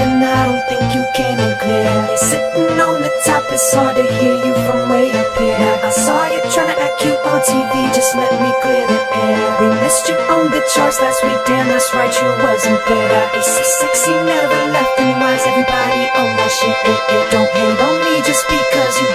and I don't think you came in clear. Sitting on the top, it's hard to hear you from way up here. I saw you trying to act cute on TV, just let me clear the air. We missed you on the charts last week, damn that's right, you wasn't there. So sexy never left, and why's everybody on my shit? It, it don't hate on me just because you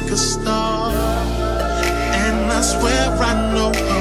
like a star. And I swear I know her.